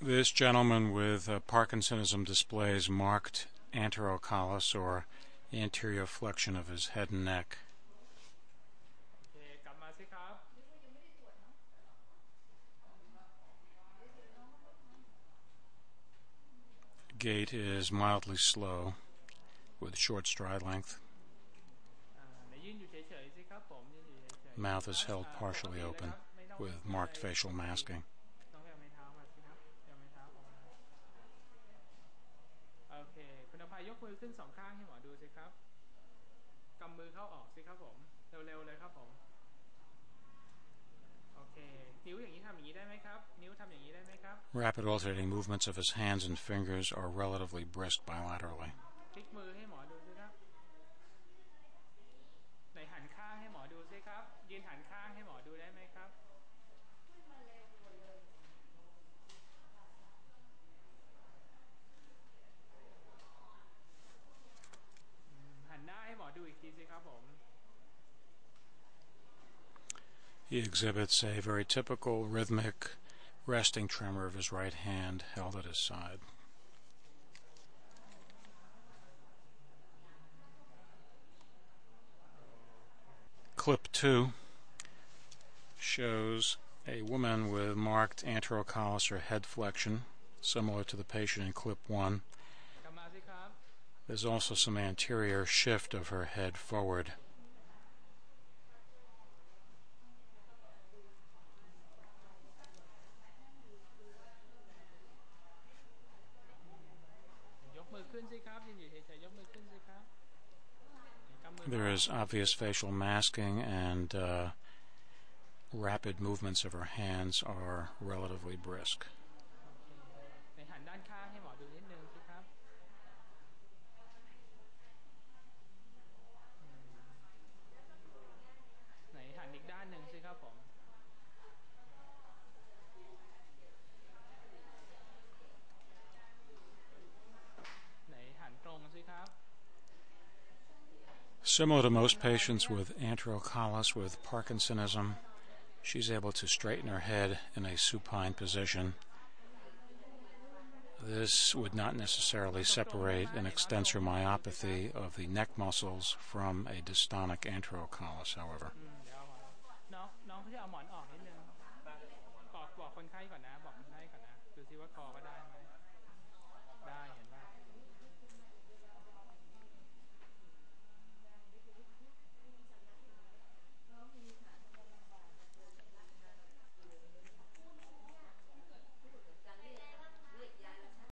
This gentleman with uh, Parkinsonism displays marked anterocollis or anterior flexion of his head and neck. Gait is mildly slow with short stride length. Mouth is held partially open with marked facial masking. คุณอภัยยกมือขึ้นสองข้างให้หมอดูสิครับกำมือเข้าออกสิครับผม เร็วๆเลยครับผม โอเค นิ้วอย่างนี้ทำอย่างนี้ได้ไหมครับ นิ้วทำอย่างนี้ได้ไหมครับ Rapid alternating movements of his hands and fingers are relatively brisk bilaterally. พลิกมือให้หมอ He exhibits a very typical rhythmic resting tremor of his right hand held at his side. Clip 2 shows a woman with marked anterocollis or head flexion, similar to the patient in clip 1. There's also some anterior shift of her head forward. There is obvious facial masking, and uh, rapid movements of her hands are relatively brisk. Similar to most patients with anterocollis with Parkinsonism, she's able to straighten her head in a supine position. This would not necessarily separate an extensor myopathy of the neck muscles from a dystonic anterocollis, however.